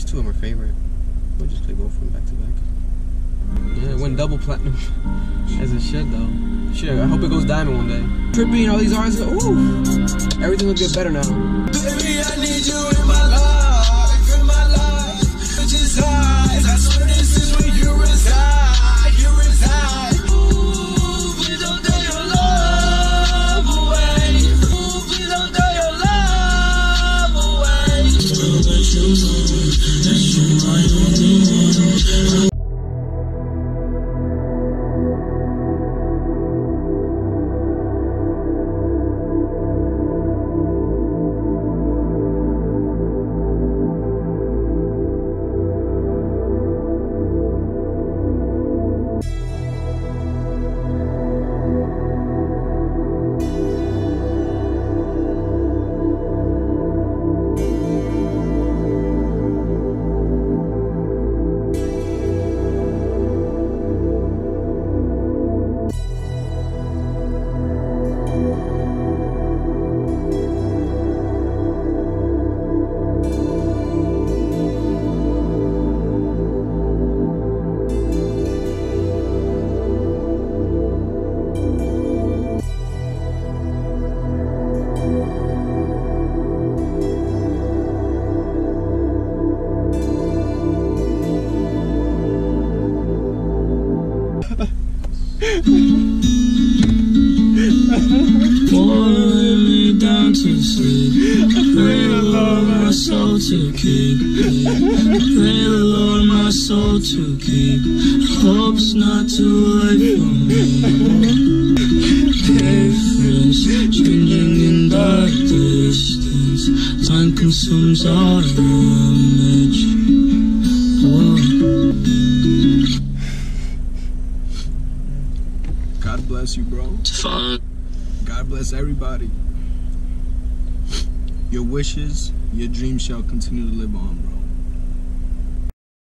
these two are my favorite. We'll just play both of them back to back. Yeah, it went double platinum. As it should though. Shit, I hope it goes diamond one day. Trippy and all these artists, ooh, everything will get better now. Away. Mm-hmm. to sleep. Pray the Lord my soul to keep. Pray the Lord my soul to keep. Hope's not too late for me. Difference changing in the distance. Time consumes our image. Whoa. God bless you, bro. It's fun. God bless everybody. Your wishes, your dreams shall continue to live on, bro.